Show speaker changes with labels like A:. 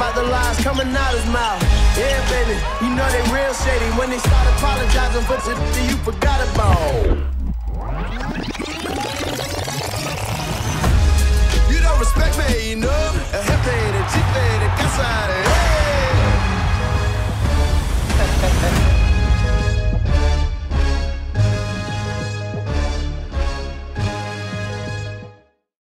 A: about the lies coming out his mouth. Yeah, baby, you know they real shady when they start apologizing for shit you forgot about. You don't respect me, you know.